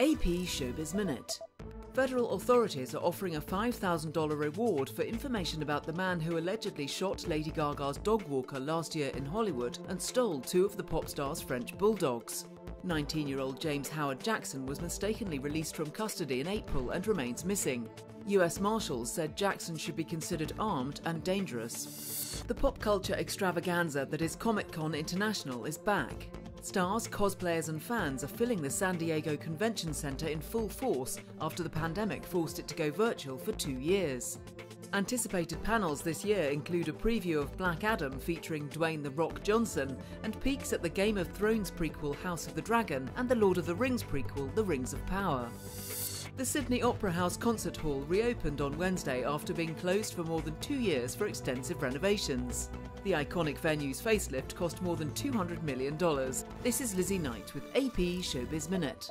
AP Showbiz Minute. Federal authorities are offering a $5,000 reward for information about the man who allegedly shot Lady Gaga's dog walker last year in Hollywood and stole two of the pop star's French bulldogs. 19 year old James Howard Jackson was mistakenly released from custody in April and remains missing. US Marshals said Jackson should be considered armed and dangerous. The pop culture extravaganza that is Comic Con International is back. Stars, cosplayers, and fans are filling the San Diego Convention Center in full force after the pandemic forced it to go virtual for two years. Anticipated panels this year include a preview of Black Adam featuring Dwayne The Rock Johnson and peeks at the Game of Thrones prequel House of the Dragon and the Lord of the Rings prequel The Rings of Power. The Sydney Opera House Concert Hall reopened on Wednesday after being closed for more than two years for extensive renovations. The iconic venue's facelift cost more than $200 million. This is Lizzie Knight with AP Showbiz Minute.